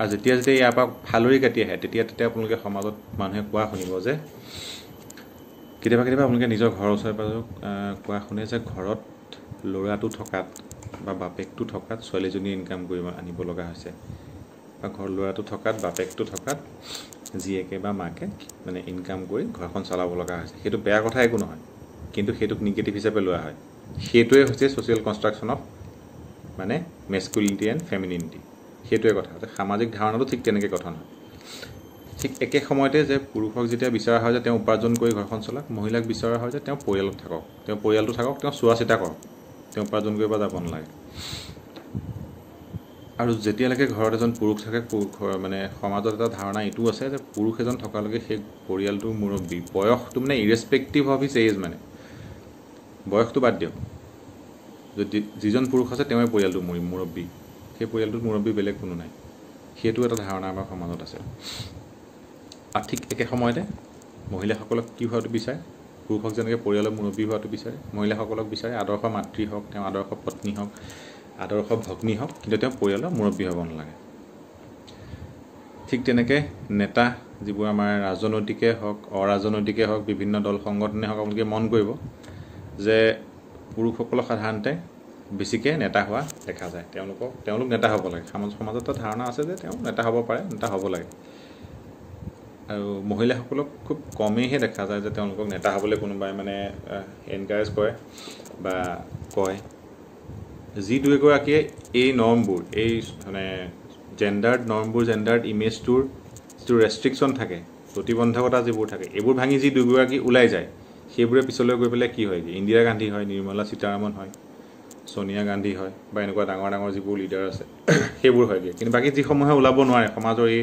আৰু যেতিয়া যেতিয়া ইয়াৰ পৰা ফালৰি কাটি আহে তেতিয়া তেতিয়া আপোনালোকে সমাজত মানুহে কোৱা শুনিব যে কেতিয়াবা কেতিয়াবা আপোনালোকে নিজৰ ঘৰৰ ওচৰে পাজৰে কোৱা শুনে যে ঘৰত ল'ৰাটো থকাত বা বাপেকটো থকাত ছোৱালীজনী ইনকাম কৰিব আনিব লগা হৈছে। বা ঘৰ ল'ৰাটো থকাত বাপেকটো থকাত জীয়েকে বা মাকে মানে ইনকাম কৰি ঘৰখন চলাব লগা হৈছে। সেইটো বেয়া কথা একো নহয় কিন্তু সেইটোক নিগেটিভ হিচাপে লোৱা হয়। সেইটোৱে হৈছে ছ'চিয়েল কনষ্ট্ৰাকশ্যন অফ মানে মেছকুলিনিটি এণ্ড ফেমিনিনিটি সেইটোৱে কথা। যে সামাজিক ধাৰণাটো ঠিক তেনেকৈ গঠন হয়। ঠিক একে সময়তে যে পুৰুষক যেতিয়া বিচৰা হয় যে তেওঁ উপাৰ্জন কৰি ঘৰখন চলাওক মহিলাক বিচৰা হয় যে তেওঁ পৰিয়ালত থাকক। তেওঁ পৰিয়ালটো থাকক তেওঁ চোৱা চিতা কৰক। তেওঁ উপাৰ্জন কৰিব যাব নালাগে আৰু যেতিয়ালৈকে ঘৰত এজন পুৰুষ থাকে মানে সমাজত এটা ধাৰণা এইটো আছে যে পুৰুষ এজন থকালৈকে সেই পৰিয়ালটোৰ মুৰব্বী বয়সটো মানে ইৰেচপেক্টিভ অফ হিজ এজ মানে। বয়সটো বাদ দিয়ক। যদি যিজন পুৰুষ আছে তেওঁৱে পৰিয়ালটোৰ মুৰব্বী। সেই পৰিয়ালটোত মুৰব্বী বেলেগ কোনো নাই। সেইটো এটা ধাৰণা আমাৰ সমাজত আছে। আৰু ঠিক একে সময়তে মহিলাসকলক কি হোৱাটো বিচাৰে? পুৰুষক যেনেকৈ পৰিয়ালৰ মুৰব্বী হোৱাটো বিচাৰে মহিলাসকলক বিচাৰে আদৰ্শ মাতৃ হওক তেওঁ আদৰ্শ পত্নী হওক আদৰ্শ ভগ্নী হওক কিন্তু তেওঁ পৰিয়ালৰ মুৰব্বী হ'ব নালাগে। ঠিক তেনেকৈ নেতা যিবোৰ আমাৰ ৰাজনৈতিকে হওক অৰাজনৈতিকে হওক বিভিন্ন দল সংগঠনে হওক আপোনালোকে মন কৰিব যে পুৰুষসকলক সাধাৰণতে বেছিকৈ নেতা হোৱা দেখা যায়। তেওঁলোকক তেওঁলোক নেতা হ'ব লাগে। সমাজ সমাজত এটা ধাৰণা আছে যে তেওঁ নেতা হ'ব পাৰে নেতা হ'ব লাগে। আৰু মহিলাসকলক খুব কমেইহে দেখা যায় যে তেওঁলোকক নেতা হ'বলৈ কোনোবাই মানে এনকাৰেজ কৰে বা কয়। যি দুই এগৰাকীয়ে এই নৰ্মবোৰ এই মানে জেণ্ডাৰ্ড নৰ্মবোৰ জেণ্ডাৰ্ড ইমেজটোৰ যিটো ৰেষ্ট্ৰিকশ্যন থাকে প্ৰতিবন্ধকতা যিবোৰ থাকে এইবোৰ ভাঙি যি দুগৰাকী ওলাই যায় সেইবোৰে পিছলৈ গৈ পেলাই কি হয়গৈ? ইন্দিৰা গান্ধী হয় নিৰ্মলা সীতাৰামন হয় ছোনিয়া গান্ধী হয় বা এনেকুৱা ডাঙৰ ডাঙৰ যিবোৰ লিডাৰ আছে সেইবোৰ হয়গৈ। কিন্তু বাকী যিসমূহে ওলাব নোৱাৰে সমাজৰ এই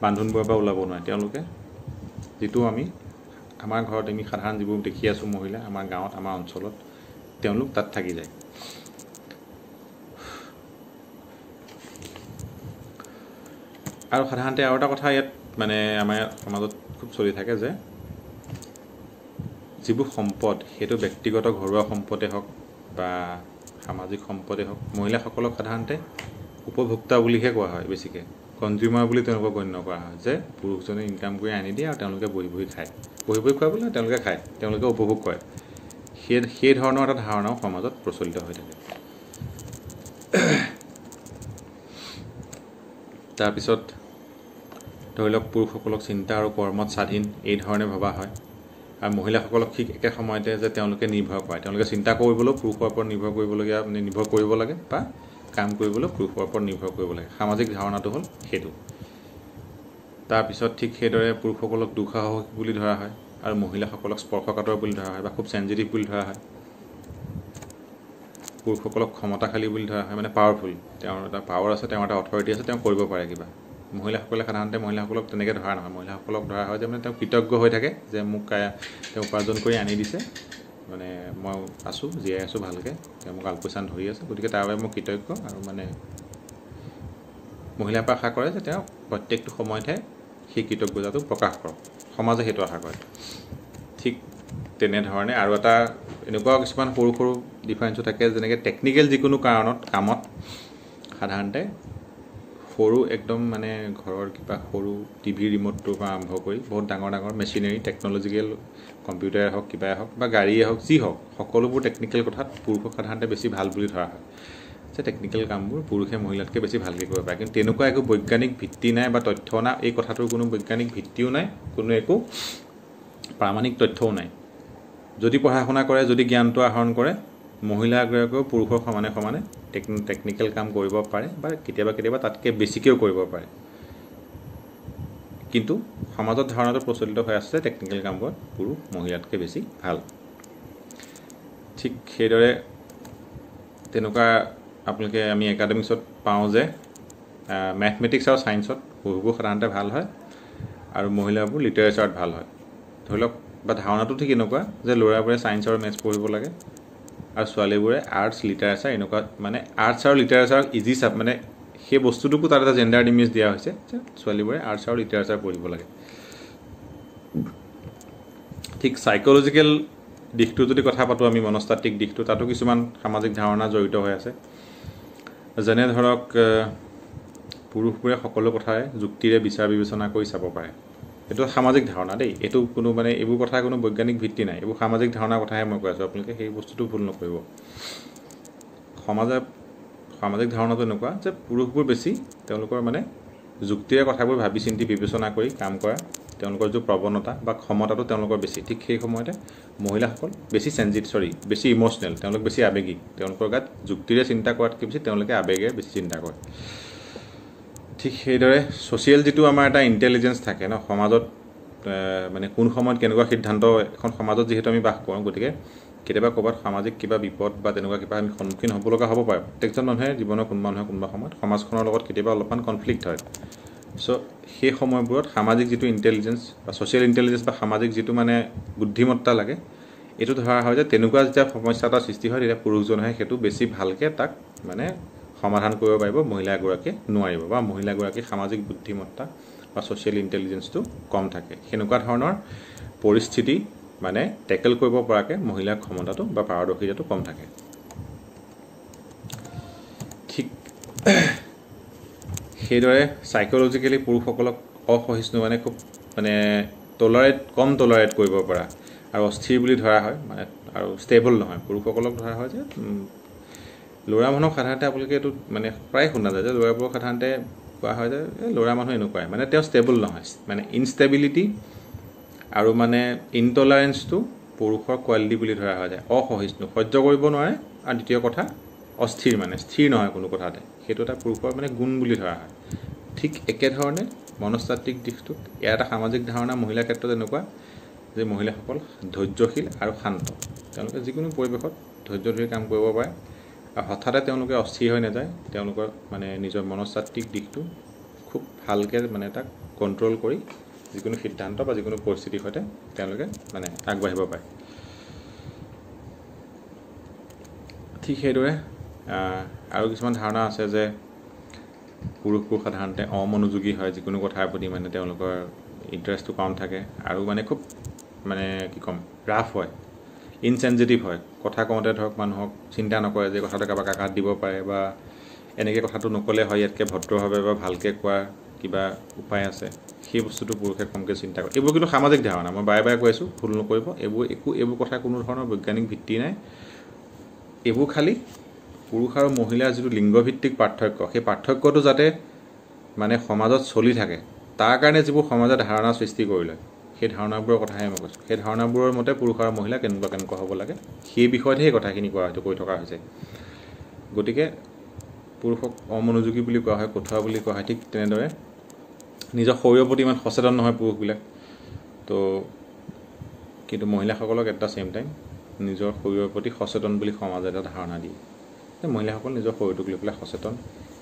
বান্ধোনবোৰৰ পৰা ওলাব নোৱাৰে। তেওঁলোকে যিটো আমি আমাৰ ঘৰত আমি সাধাৰণ যিবোৰ দেখি আছোঁ মহিলা আমাৰ গাঁৱত আমাৰ অঞ্চলত তেওঁলোক তাত থাকি যায়। আৰু সাধাৰণতে আৰু এটা কথা ইয়াত মানে আমাৰ সমাজত খুব চলি থাকে যে যিবোৰ সম্পদ সেইটো ব্যক্তিগত ঘৰুৱা সম্পদে হওক বা সামাজিক সম্পদে হওক মহিলাসকলক সাধাৰণতে উপভোক্তা বুলিহে কোৱা হয় বেছিকৈ। কনজিউমাৰ বুলি তেওঁলোকক গণ্য কৰা হয় যে পুৰুষজনে ইনকাম কৰি আনি দিয়ে আৰু তেওঁলোকে বহি বহি খায়। বহি বহি খুৱাবলৈ তেওঁলোকে খায় তেওঁলোকে উপভোগ কৰে। সেই সেই ধৰণৰ এটা ধাৰণাও সমাজত প্ৰচলিত হৈ থাকে। তাৰপিছত ধৰি লওক পুৰুষসকলক চিন্তা আৰু কৰ্মত স্বাধীন এই ধৰণে ভবা হয়। আৰু মহিলাসকলক ঠিক একে সময়তে যে তেওঁলোকে নিৰ্ভৰ কৰে। তেওঁলোকে চিন্তা কৰিবলৈও পুৰুষৰ ওপৰত নিৰ্ভৰ কৰিবলগীয়া নিৰ্ভৰ কৰিব লাগে বা কাম কৰিবলৈ পুৰুষৰ ওপৰত নিৰ্ভৰ কৰিব লাগে। সামাজিক ধাৰণাটো হ'ল সেইটো। তাৰপিছত ঠিক সেইদৰে পুৰুষসকলক দুঃসাহসিক বুলি ধৰা হয় আৰু মহিলাসকলক স্পৰ্শকাতৰ বুলি ধৰা হয় বা খুব চেঞ্চিটিভ বুলি ধৰা হয়। পুৰুষসকলক ক্ষমতাশালী বুলি ধৰা হয় মানে পাৱাৰফুল তেওঁৰ এটা পাৱাৰ আছে তেওঁৰ এটা অথৰিটি আছে তেওঁ কৰিব পাৰে কিবা। মহিলাসকলে সাধাৰণতে মহিলাসকলক তেনেকৈ ধৰা নহয়। মহিলাসকলক ধৰা হয় যে মানে তেওঁ কৃতজ্ঞ হৈ থাকে যে মোক তেওঁ উপাৰ্জন কৰি আনি দিছে। মানে মই আছোঁ জীয়াই আছোঁ ভালকৈ। তেওঁ মোক আলপৈচান ধৰি আছে গতিকে তাৰ বাবে মই কৃতজ্ঞ আৰু মানে মহিলাৰ পৰা আশা কৰে যে তেওঁ প্ৰত্যেকটো সময়তহে সেই কৃতজ্ঞতাটো প্ৰকাশ কৰক। সমাজে সেইটো আশা কৰে। ঠিক তেনেধৰণে আৰু এটা এনেকুৱাও কিছুমান সৰু সৰু ডিফাৰেঞ্চো থাকে যেনেকৈ টেকনিকেল যিকোনো কাৰণত কামত সাধাৰণতে সৰু একদম মানে ঘৰৰ কিবা সৰু টিভি ৰিম'টটোৰ পৰা আৰম্ভ কৰি বহুত ডাঙৰ ডাঙৰ মেচিনেৰী টেকন'লজিকেল কম্পিউটাৰে হওক কিবাই হওক বা গাড়ীয়ে হওক যি হওক সকলোবোৰ টেকনিকেল কথাত পুৰুষক সাধাৰণতে বেছি ভাল বুলি ধৰা হয়। যে টেকনিকেল কামবোৰ পুৰুষে মহিলাতকৈ বেছি ভালকৈ কৰিব পাৰে। কিন্তু তেনেকুৱা একো বৈজ্ঞানিক ভিত্তি নাই বা তথ্য নাই এই কথাটোৰ কোনো বৈজ্ঞানিক ভিত্তিও নাই কোনো একো প্ৰামাণিক তথ্যও নাই। যদি পঢ়া শুনা কৰে যদি জ্ঞানটো আহৰণ কৰে মহিলাগৰাকীয়েও পুৰুষৰ সমানে সমানে টেকনি টেকনিকেল কাম কৰিব পাৰে বা কেতিয়াবা কেতিয়াবা তাতকৈ বেছিকৈও কৰিব পাৰে। কিন্তু সমাজত ধাৰণাটো প্ৰচলিত হৈ আছে টেকনিকেল কামবোৰত পুৰুষ মহিলাতকৈ বেছি ভাল। ঠিক সেইদৰে তেনেকুৱা আপোনালোকে আমি একাডেমিক্সত পাওঁ যে মেথমেটিক্স আৰু ছায়েন্সত পুৰুষবোৰ সাধাৰণতে ভাল হয় আৰু মহিলাবোৰ লিটাৰেচাৰত ভাল হয়। ধৰি লওক বা ধাৰণাটো ঠিক এনেকুৱা যে ল'ৰাবোৰে ছায়েন্স আৰু মেথছ পঢ়িব লাগে আৰু ছোৱালীবোৰে আৰ্টছ লিটাৰেচাৰ এনেকুৱা মানে আৰ্টছ আৰু লিটাৰেচাৰ ইজি চাব মানে সেই বস্তুটোকো তাত এটা জেণ্ডাৰ ইমেজ দিয়া হৈছে যে ছোৱালীবোৰে আৰ্টছ আৰু লিটাৰেচাৰ পঢ়িব লাগে। ঠিক চাইক'লজিকেল দিশটো যদি কথা পাতোঁ আমি মনস্তাত্ত্বিক দিশটো তাতো কিছুমান সামাজিক ধাৰণা জড়িত হৈ আছে। যেনে ধৰক পুৰুষবোৰে সকলো কথাই যুক্তিৰে বিচাৰ বিবেচনা কৰি চাব পাৰে। এইটো সামাজিক ধাৰণা দেই। এইটো কোনো মানে এইবোৰ কথা কোনো বৈজ্ঞানিক ভিত্তি নাই। এইবোৰ সামাজিক ধাৰণাৰ কথাহে মই কৈ আছোঁ। আপোনালোকে সেই বস্তুটো ভুল নকৰিব। সমাজে সামাজিক ধাৰণাটো এনেকুৱা যে পুৰুষবোৰ বেছি তেওঁলোকৰ মানে যুক্তিৰে কথাবোৰ ভাবি চিন্তি বিবেচনা কৰি কাম কৰা তেওঁলোকৰ যিটো প্ৰৱণতা বা ক্ষমতাটো তেওঁলোকৰ বেছি। ঠিক সেই সময়তে মহিলাসকল বেছি চেঞ্জিট চৰি বেছি ইম'চনেল তেওঁলোক বেছি আৱেগিক। তেওঁলোকৰ গাত যুক্তিৰে চিন্তা কৰাতকৈ বেছি তেওঁলোকে আৱেগেৰে বেছি চিন্তা কৰে। ঠিক সেইদৰে ছ'চিয়েল যিটো আমাৰ এটা ইণ্টেলিজেঞ্চ থাকে ন সমাজত মানে কোন সময়ত কেনেকুৱা সিদ্ধান্ত এখন সমাজত যিহেতু আমি বাস কৰোঁ গতিকে কেতিয়াবা ক'ৰবাত সামাজিক কিবা বিপদ বা তেনেকুৱা কিবা আমি সন্মুখীন হ'ব লগা হ'ব পাৰে। প্ৰত্যেকজন মানুহে জীৱনৰ কোনোবা নহয় কোনোবা সময়ত সমাজখনৰ লগত কেতিয়াবা অলপমান কনফ্লিক্ট হয়। চ' সেই সময়বোৰত সামাজিক যিটো ইণ্টেলিজেঞ্চ বা ছ'চিয়েল ইণ্টেলিজেঞ্চ বা সামাজিক যিটো মানে বুদ্ধিমত্তা লাগে এইটো ধৰা হয় যে তেনেকুৱা যেতিয়া সমস্যা এটা সৃষ্টি হয় তেতিয়া পুৰুষজনেহে সেইটো বেছি ভালকৈ তাক মানে সমাধান কৰিব পাৰিব মহিলা এগৰাকীয়ে নোৱাৰিব বা মহিলাগৰাকীৰ সামাজিক বুদ্ধিমত্তা বা ছ'চিয়েল ইণ্টেলিজেঞ্চটো কম থাকে। সেনেকুৱা ধৰণৰ পৰিস্থিতি মানে টেকেল কৰিব পৰাকৈ মহিলাৰ ক্ষমতাটো বা পাৰদৰ্শিতাটো কম থাকে। ঠিক সেইদৰে চাইক'লজিকেলি পুৰুষসকলক অসহিষ্ণু মানে খুব মানে টলাৰেট কম টলাৰেট কৰিব পৰা আৰু অস্থিৰ বুলি ধৰা হয় মানে আৰু ষ্টেবল নহয়। পুৰুষসকলক ধৰা হয় যে ল'ৰা মানুহক সাধাৰণতে আপোনালোকে এইটো মানে প্ৰায় শুনা যায় যে ল'ৰাবোৰক সাধাৰণতে কোৱা হয় যে এই ল'ৰা মানুহ এনেকুৱাই। মানে তেওঁ ষ্টেবল নহয়। মানে ইনষ্টেবিলিটি আৰু মানে ইনটলাৰেঞ্চটো পুৰুষৰ কোৱালিটি বুলি ধৰা হয় যায় অসহিষ্ণু সহ্য কৰিব নোৱাৰে। আৰু দ্বিতীয় কথা অস্থিৰ মানে স্থিৰ নহয় কোনো কথাতে। সেইটো এটা পুৰুষৰ মানে গুণ বুলি ধৰা হয়। ঠিক একেধৰণে মনস্তাত্ত্বিক দিশটোত ইয়াৰ এটা সামাজিক ধাৰণা মহিলাৰ ক্ষেত্ৰত এনেকুৱা যে মহিলাসকল ধৈৰ্যশীল আৰু শান্ত। তেওঁলোকে যিকোনো পৰিৱেশত ধৈৰ্য ধৰি কাম কৰিব পাৰে। আৰু হঠাতে তেওঁলোকে অস্থিৰ হৈ নাযায়। তেওঁলোকৰ মানে নিজৰ মনস্তাত্ত্বিক দিশটো খুব ভালকৈ মানে তাক কণ্ট্ৰল কৰি যিকোনো সিদ্ধান্ত বা যিকোনো পৰিস্থিতিৰ সৈতে তেওঁলোকে মানে আগবাঢ়িব পাৰে। ঠিক সেইদৰে আৰু কিছুমান ধাৰণা আছে যে পুৰুষবোৰ সাধাৰণতে অমনোযোগী হয় যিকোনো কথাৰ প্ৰতি মানে তেওঁলোকৰ ইণ্টাৰেষ্টটো কম থাকে আৰু মানে খুব মানে কি ক'ম ৰাফ হয় ইনচেনচিটিভ হয়। কথা কওঁতে ধৰক মানুহক চিন্তা নকৰে যে কথাটো কাৰোবাক আঘাত দিব পাৰে বা এনেকৈ কথাটো নক'লে হয় ইয়াতকৈ ভদ্ৰভাৱে বা ভালকৈ কোৱাৰ কিবা উপায় আছে। সেই বস্তুটো পুৰুষে কমকৈ চিন্তা কৰে। এইবোৰ কিন্তু সামাজিক ধাৰণা। মই বাৰে বাৰে কৈ আছোঁ ভুল নকৰিব। এইবোৰ একো এইবোৰ কথা কোনো ধৰণৰ বৈজ্ঞানিক ভিত্তি নাই। এইবোৰ খালী পুৰুষ আৰু মহিলাৰ যিটো লিংগভিত্তিক পাৰ্থক্য সেই পাৰ্থক্যটো যাতে মানে সমাজত চলি থাকে তাৰ কাৰণে যিবোৰ সমাজে ধাৰণা সৃষ্টি কৰিলে সেই ধাৰণাবোৰৰ কথাহে মই কৈছোঁ। সেই ধাৰণাবোৰৰ মতে পুৰুষ আৰু মহিলা কেনেকুৱা কেনেকুৱা হ'ব লাগে সেই বিষয়তহে সেই কথাখিনি কোৱা হয়তো কৈ থকা হৈছে। গতিকে পুৰুষক অমনোযোগী বুলি কোৱা হয় কঠোৱা বুলি কোৱা হয় ঠিক তেনেদৰে নিজৰ শৰীৰৰ প্ৰতি ইমান সচেতন নহয় পুৰুষবিলাক। তো কিন্তু মহিলাসকলক এট দ্য ছেইম টাইম নিজৰ শৰীৰৰ প্ৰতি সচেতন বুলি সমাজে এটা ধাৰণা দিয়ে। যে মহিলাসকল নিজৰ শৰীৰটোক লৈ পেলাই সচেতন।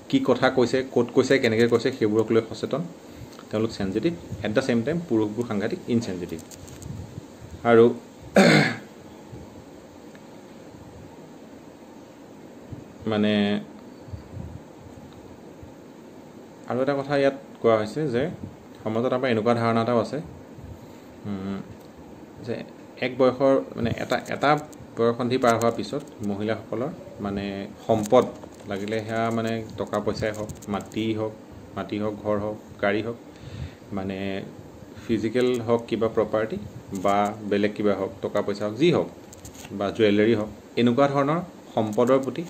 কি কথা কৈছে ক'ত কৈছে কেনেকৈ কৈছে সেইবোৰক লৈ সচেতন। তেওঁলোক sensitive at the same time পুৰুষবোৰ সাংঘাতিক ইনচেঞ্চিটিভ আৰু মানে আৰু এটা কথা ইয়াত কোৱা হৈছে যে সমাজত আমাৰ এনেকুৱা ধাৰণা এটাও আছে। যে এক বয়সৰ মানে এটা এটা বয়সন্ধি পাৰ হোৱাৰ পিছত মহিলাসকলৰ মানে সম্পদ লাগিলে সেয়া মানে টকা পইচাই হওক মাটি হওক মাটি হওক ঘৰ হওক গাড়ী হওক মানে ফিজিকেল হওক কিবা প্ৰপাৰ্টি বা বেলেগ কিবা হওক টকা পইচা হওক যি হওক বা জুৱেলাৰী হওক এনেকুৱা ধৰণৰ সম্পদৰ প্ৰতি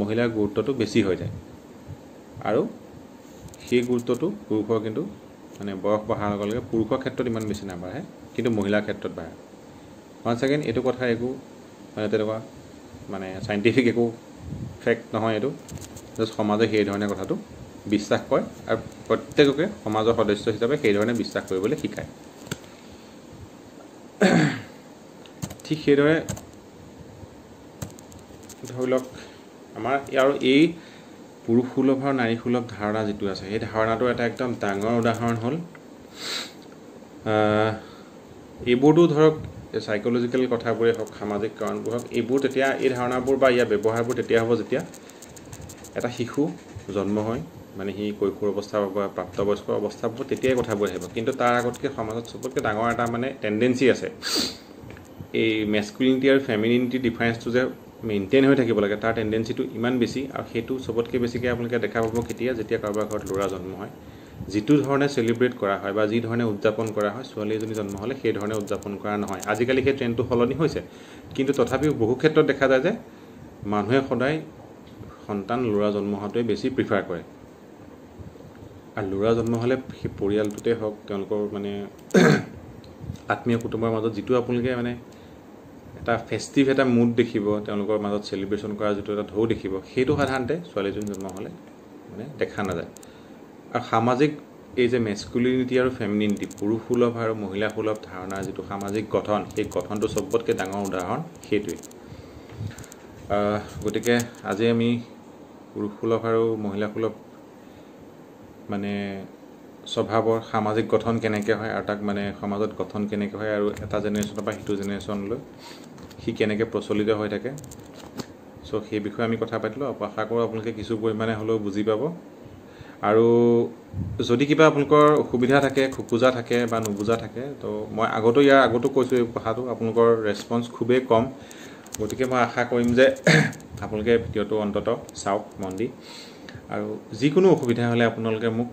মহিলাৰ গুৰুত্বটো বেছি হৈ যায়। আৰু সেই গুৰুত্বটো পুৰুষৰ কিন্তু মানে বয়স বঢ়াৰ লগে লগে পুৰুষৰ ক্ষেত্ৰত ইমান বেছি নাবাঢ়ে কিন্তু মহিলাৰ ক্ষেত্ৰত বাঢ়ে। ওৱান ছেকেণ্ড এইটো কথা একো মানে তেনেকুৱা মানে চাইণ্টিফিক একো ফেক্ট নহয় এইটো জাষ্ট সমাজে সেইধৰণে কথাটো বিশ্বাস কৰে আৰু প্ৰত্যেককে সমাজৰ সদস্য হিচাপে সেইধৰণে বিশ্বাস কৰিবলৈ শিকায়। ঠিক সেইদৰে ধৰি লওক আমাৰ আৰু এই পুৰুষ সুলভ আৰু নাৰী সুলভ ধাৰণা যিটো আছে সেই ধাৰণাটোৰ এটা একদম ডাঙৰ উদাহৰণ হ'ল। এইবোৰতো ধৰক চাইক'লজিকেল কথাবোৰেই হওক সামাজিক কাৰণবোৰ হওক এইবোৰ তেতিয়া এই ধাৰণাবোৰ বা ইয়াৰ ব্যৱহাৰবোৰ তেতিয়া হ'ব যেতিয়া এটা শিশু জন্ম হয় মানে সি কৈশোৰ অৱস্থা বা প্ৰাপ্তবয়স্ক অৱস্থাবোৰ তেতিয়াই কথাবোৰ আহিব। কিন্তু তাৰ আগতকৈ সমাজত চবতকৈ ডাঙৰ এটা মানে টেণ্ডেঞ্চি আছে। এই মেস্কুলিনিটি আৰু ফেমিনিনিটি ডিফাৰেঞ্চটো যে মেইনটেইন হৈ থাকিব লাগে তাৰ টেণ্ডেঞ্চিটো ইমান বেছি আৰু সেইটো চবতকৈ বেছিকৈ আপোনালোকে দেখা পাব কেতিয়া যেতিয়া কাৰোবাৰ ঘৰত ল'ৰা জন্ম হয়। যিটো ধৰণে চেলিব্ৰেট কৰা হয় বা যি ধৰণে উদযাপন কৰা হয় ছোৱালী এজনী জন্ম হ'লে সেই ধৰণে উদযাপন কৰা নহয়। আজিকালি সেই ট্ৰেণ্ডটো সলনি হৈছে। কিন্তু তথাপিও বহু ক্ষেত্ৰত দেখা যায় যে মানুহে সদায় সন্তান ল'ৰা জন্ম হোৱাটোৱে বেছি প্ৰিফাৰ কৰে। আৰু ল'ৰা জন্ম হ'লে সেই পৰিয়ালটোতে হওক তেওঁলোকৰ মানে আত্মীয় কুটুম্বৰ মাজত যিটো আপোনালোকে মানে এটা ফেষ্টিভ এটা মুড দেখিব তেওঁলোকৰ মাজত চেলিব্ৰেশ্যন কৰা যিটো এটা ঢৌ দেখিব সেইটো সাধাৰণতে ছোৱালীজনী জন্ম হ'লে মানে দেখা নাযায়। আৰু সামাজিক এই যে মেস্কুলিনিটি আৰু ফেমিনিনিটি পুৰুষ সুলভ আৰু মহিলা সুলভ ধাৰণাৰ যিটো সামাজিক গঠন সেই গঠনটো চবতকৈ ডাঙৰ উদাহৰণ সেইটোৱেই। গতিকে আজি আমি পুৰুষ সুলভ আৰু মহিলা সুলভ মানে স্বভাৱৰ সামাজিক গঠন কেনেকৈ হয় আৰু তাক মানে সমাজত গঠন কেনেকৈ হয় আৰু এটা জেনেৰেশ্যনৰ পৰা সিটো জেনেৰেশ্যনলৈ সি কেনেকৈ প্ৰচলিত হৈ থাকে। চ' সেই বিষয়ে আমি কথা পাতিলোঁ। আশা কৰোঁ আপোনালোকে কিছু পৰিমাণে হ'লেও বুজি পাব। আৰু যদি কিবা আপোনালোকৰ অসুবিধা থাকে খোকোজা থাকে বা নুবুজা থাকে তো মই আগতো ইয়াৰ আগতো কৈছোঁ এই কথাটো। আপোনালোকৰ ৰেচপঞ্চ খুবেই কম। গতিকে মই আশা কৰিম যে আপোনালোকে ভিডিঅ'টো অন্ততঃ চাওক মন দি। আৰু যিকোনো অসুবিধা হ'লে আপোনালোকে মোক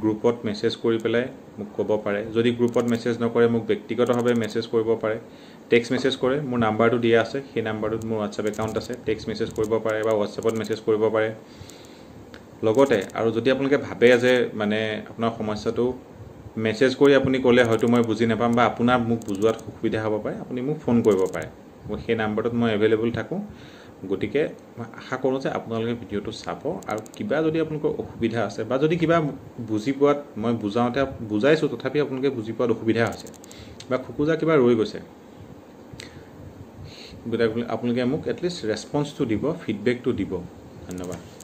গ্ৰুপত মেছেজ কৰি পেলাই মোক ক'ব পাৰে। যদি গ্ৰুপত মেছেজ নকৰে মোক ব্যক্তিগতভাৱে মেছেজ কৰিব পাৰে। টেক্সট মেছেজ কৰে মোৰ নাম্বাৰটো দিয়া আছে সেই নাম্বাৰটোত মোৰ হোৱাটছএপ একাউণ্ট আছে টেক্সট মেছেজ কৰিব পাৰে বা হোৱাটছএপত মেছেজ কৰিব পাৰে। লগতে আৰু যদি আপোনালোকে ভাবে যে মানে আপোনাৰ সমস্যাটো মেছেজ কৰি আপুনি ক'লে হয়তো মই বুজি নাপাম বা আপোনাৰ মোক বুজোৱাত অসুবিধা হ'ব পাৰে আপুনি মোক ফোন কৰিব পাৰে। মই সেই নাম্বাৰটোত মই এভেইলেবল থাকোঁ। গতিকে মই আশা কৰোঁ যে আপোনালোকে ভিডিঅ'টো চাব আৰু কিবা যদি আপোনালোকৰ অসুবিধা আছে বা যদি কিবা বুজি পোৱাত মই বুজাওঁতে বুজাইছোঁ তথাপি আপোনালোকে বুজি পোৱাত অসুবিধা হৈছে বা খোকোজা কিবা ৰৈ গৈছে। গতিকে আপোনালোকে মোক এটলিষ্ট ৰেচপঞ্চটো দিব ফিডবেকটো দিব। ধন্যবাদ।